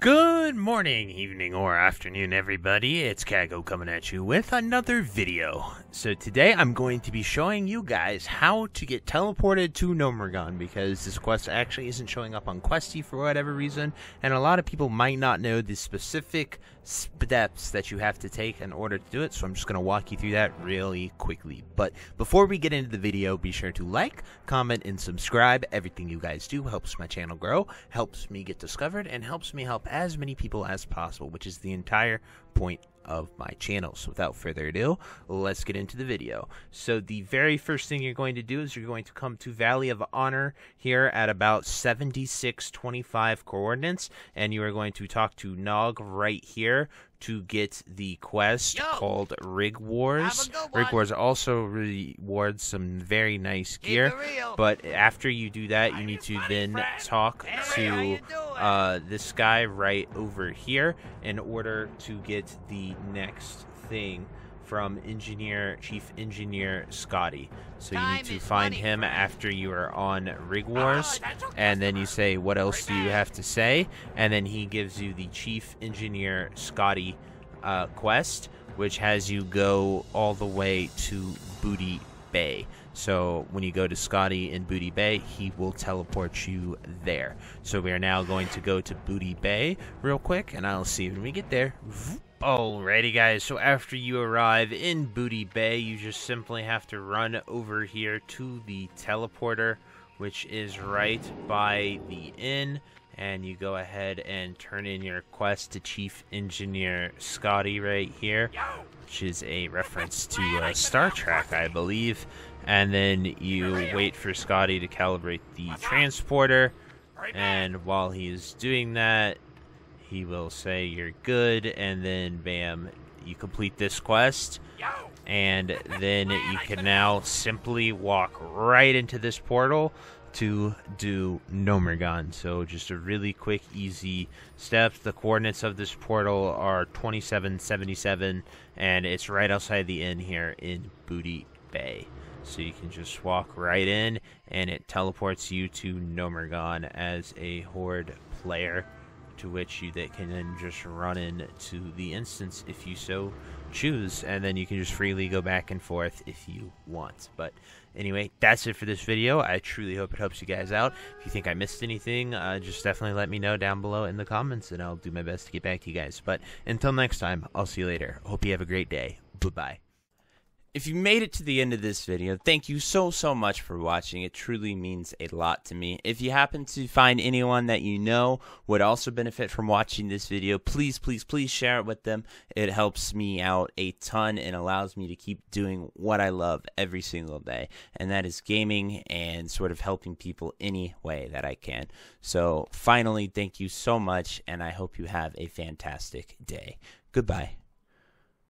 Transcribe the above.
Good morning, evening, or afternoon, everybody. It's Kaghoe coming at you with another video. So today I'm going to be showing you guys how to get teleported to Gnomeregan because this quest actually isn't showing up on Questie for whatever reason, and a lot of people might not know the specific steps that you have to take in order to do it, so I'm just going to walk you through that really quickly. But before we get into the video, be sure to like, comment, and subscribe. Everything you guys do helps my channel grow, helps me get discovered, and helps me help as many people as possible, which is the entire point of my channel. So without further ado, let's get into the video. So the very first thing you're going to do is you're going to come to Valley of Honor here at about 7625 coordinates, and you are going to talk to Nogg right here to get the quest Yo, called Rig Wars. Rig. Wars also rewards some very nice gear, but after you do that, you need to then talk to? Uh, this guy right over here in order to get the next thing from engineer chief engineer scotty. So you need to find him after you are on rig wars that's and then you say what else do you have to say? And then he gives you the chief engineer scotty uh, quest which has you go all the way to booty bay so when you go to Scotty in Booty Bay, he will teleport you there. So we are now going to go to Booty Bay real quick, and I'll see when we get there. Alrighty, guys. So after you arrive in Booty Bay, you just simply have to run over here to the teleporter, which is right by the inn. And you go ahead and turn in your quest to Chief Engineer Scotty right here, which is a reference to uh, Star Trek, I believe. And then you wait for Scotty to calibrate the transporter. And while he's doing that, he will say you're good, and then bam, you complete this quest. And then you can now simply walk right into this portal to do Gnomeregan. So just a really quick, easy steps. The coordinates of this portal are 2777, and it's right outside the inn here in Booty Bay. So you can just walk right in, and it teleports you to Gnomeregan as a Horde player to which you that can then just run in to the instance if you so choose and then you can just freely go back and forth if you want. But anyway that's it for this video. I truly hope it helps you guys out. If you think i missed anything uh, just definitely let me know down below in the comments and i'll do my best to get back to you guys. But until next time i'll see you later. Hope you have a great day. Bye bye If you made it to the end of this video, thank you so, so much for watching. It truly means a lot to me. If you happen to find anyone that you know would also benefit from watching this video, please, please, please share it with them. It helps me out a ton and allows me to keep doing what I love every single day, and that is gaming and sort of helping people any way that I can. So, finally, thank you so much, and I hope you have a fantastic day. Goodbye.